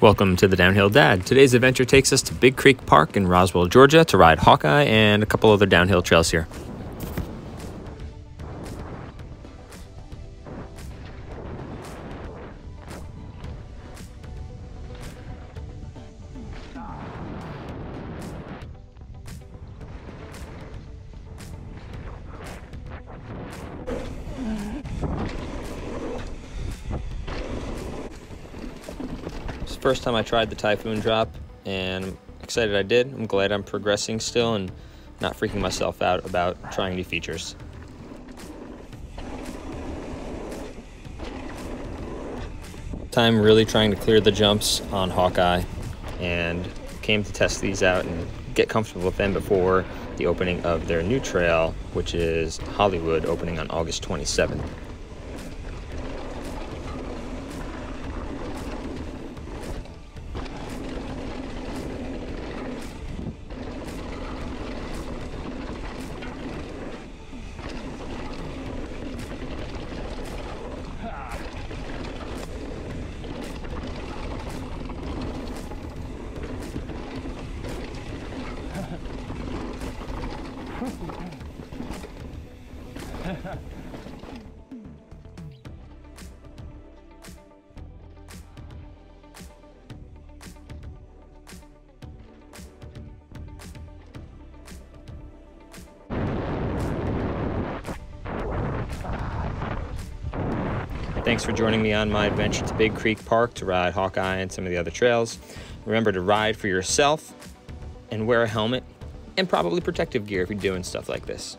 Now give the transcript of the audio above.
Welcome to the Downhill Dad. Today's adventure takes us to Big Creek Park in Roswell, Georgia to ride Hawkeye and a couple other downhill trails here. First time I tried the Typhoon drop, and I'm excited I did. I'm glad I'm progressing still and not freaking myself out about trying new features. Time really trying to clear the jumps on Hawkeye, and came to test these out and get comfortable with them before the opening of their new trail, which is Hollywood, opening on August 27th. Thanks for joining me on my adventure to Big Creek Park to ride Hawkeye and some of the other trails. Remember to ride for yourself and wear a helmet and probably protective gear if you're doing stuff like this.